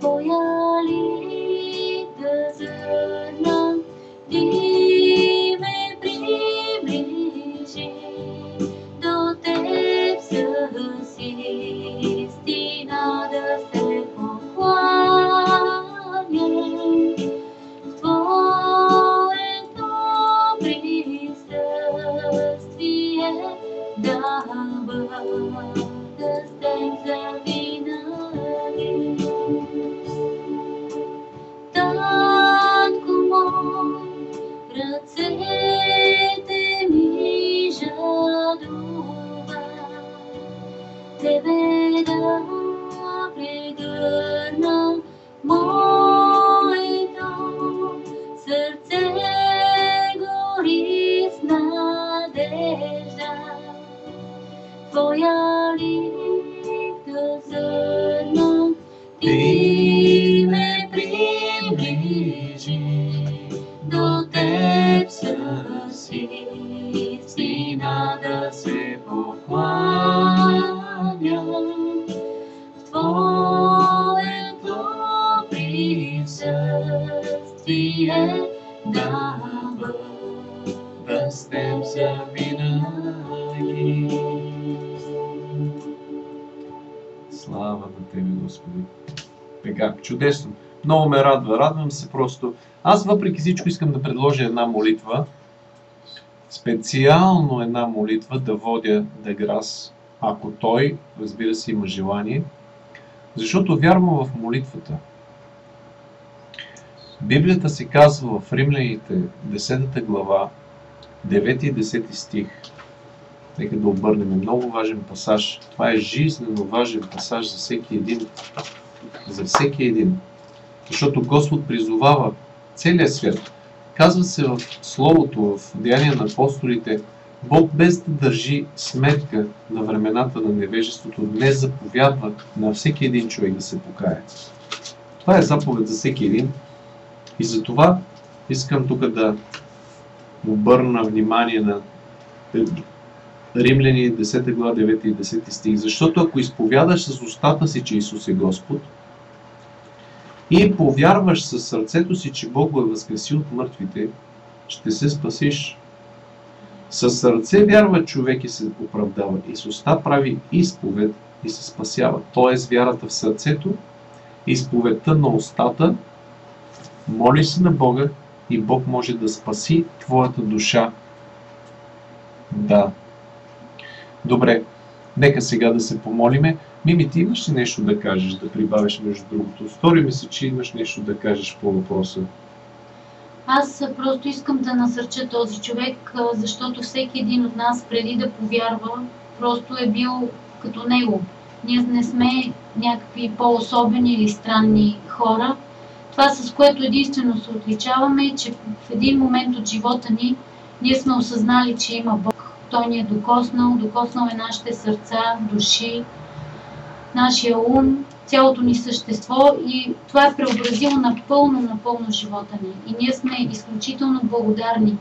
Твоя ли да зърна, присъствие да бъда с теб завинаги. Слава на Тебе, Господи. Така, чудесно. Много ме радва. Радвам се просто. Аз въпреки всичко искам да предложа една молитва. Специално една молитва да водя Деграс, ако той, разбира се, има желание. Защото вярвам в молитвата. Библията се казва в Римляните 10 глава, 9 и 10 стих. Нека да обърнем много важен пасаж. Това е жизненно важен пасаж за всеки един. За всеки един. Защото Господ призовава целия свят. Казва се в Словото, в Деяния на апостолите, Бог без да държи сметка на времената на невежеството, не заповядва на всеки един човек да се покае. Това е заповед за всеки един. И за това искам тук да обърна внимание на Римляни 10 глава 9 и 10 стих. Защото ако изповядаш с устата си, че Исус е Господ, и повярваш със сърцето си, че Бог го е възкресил от мъртвите, ще се спасиш. Със сърце вярва човек и се оправдава, и с уста прави изповед и се спасява. Тоест вярата в сърцето, изповедта на устата, моли се на Бога и Бог може да спаси твоята душа. Да. Добре, нека сега да се помолиме. Мими, ти имаш ли нещо да кажеш, да прибавиш между другото? Стори ми се, че имаш нещо да кажеш по въпроса. Аз просто искам да насърча този човек, защото всеки един от нас преди да повярва, просто е бил като него. Ние не сме някакви по-особени или странни хора. Това, с което единствено се отличаваме, е, че в един момент от живота ни ние сме осъзнали, че има Бог. Той ни е докоснал, докоснал е нашите сърца, души, нашия ум, цялото ни същество и това е преобразило напълно, напълно живота ни. И ние сме изключително благодарни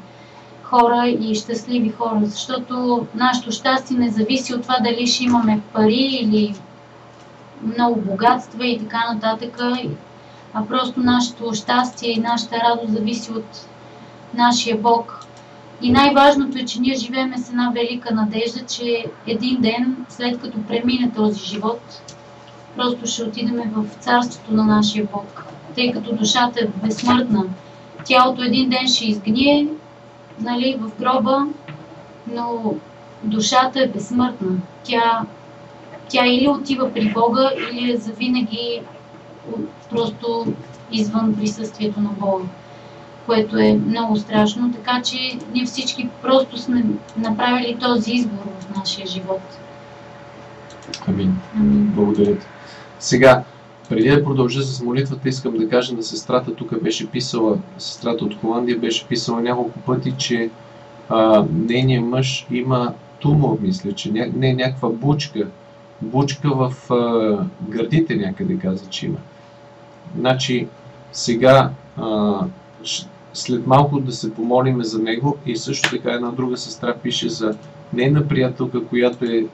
хора и щастливи хора, защото нашето щастие не зависи от това дали ще имаме пари или много богатства и така нататък, а просто нашето щастие и нашата радост зависи от нашия Бог. И най-важното е, че ние живеем с една велика надежда, че един ден, след като премине този живот, просто ще отидем в царството на нашия Бог. Тъй като душата е безсмъртна. Тялото един ден ще изгние нали, в гроба, но душата е безсмъртна. Тя, тя или отива при Бога, или е завинаги просто извън присъствието на Бога, което е много страшно. Така че ние всички просто сме направили този избор в нашия живот. Амин. Амин. Благодаря ти. Сега, преди да продължа с молитвата, искам да кажа на сестрата, тук беше писала, сестрата от Холандия беше писала няколко пъти, че а, нейният мъж има тумор, мисля, че ня, не някаква бучка, бучка в а, гърдите някъде каза, че има. Значи, сега след малко да се помолиме за него и също така една друга сестра пише за нейна приятелка, която е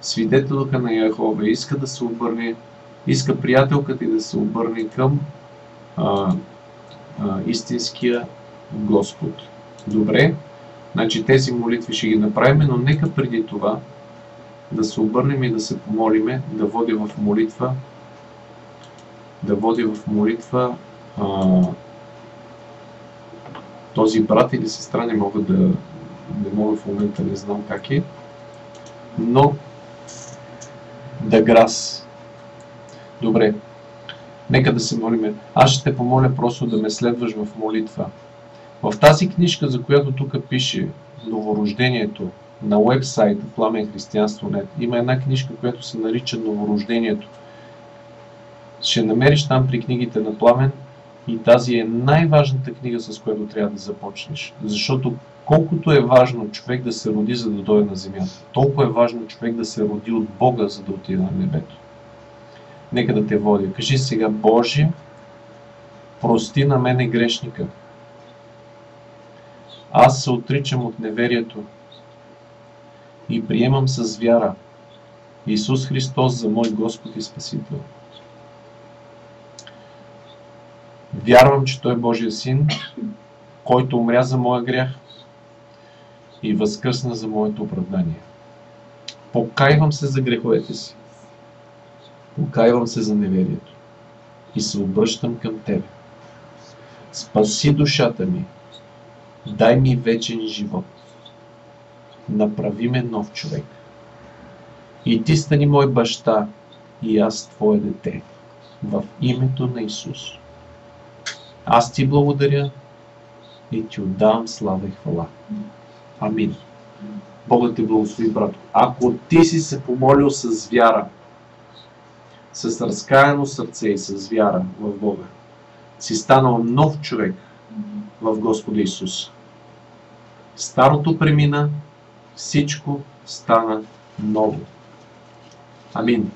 свидетелка на Яхова, иска да се обърне, иска приятелката и да се обърне към а, а, истинския Господ. Добре, значи тези молитви ще ги направим, но нека преди това да се обърнем и да се помолиме, да водя в молитва, да водя в молитва а, този брат или сестра не мога да не мога в момента, не знам как е, но да грас. Добре, нека да се молиме. Аз ще те помоля просто да ме следваш в молитва. В тази книжка, за която тук пише Новорождението, на уебсайта Пламен Християнство Нет, има една книжка, която се нарича Новорождението. Ще намериш там при книгите на Пламен и тази е най-важната книга, с която трябва да започнеш. Защото колкото е важно човек да се роди, за да дойде на земята, толкова е важно човек да се роди от Бога, за да отиде на небето. Нека да те водя. Кажи сега, Боже, прости на мене грешника. Аз се отричам от неверието и приемам с вяра Исус Христос за мой Господ и Спасител. Вярвам, че Той е Божия Син, който умря за моя грях и възкръсна за моето оправдание. Покайвам се за греховете си. Покайвам се за неверието. И се обръщам към Тебе. Спаси душата ми. Дай ми вечен живот. Направи ме нов човек. И Ти стани мой баща и аз Твое дете. В името на Исус. Аз Ти благодаря и Ти отдавам слава и хвала. Амин. Бога ти благослови, брат. Ако ти си се помолил с вяра, с разкаяно сърце и с вяра в Бога, си станал нов човек в Господа Исус. Старото премина, всичко стана ново. Амин.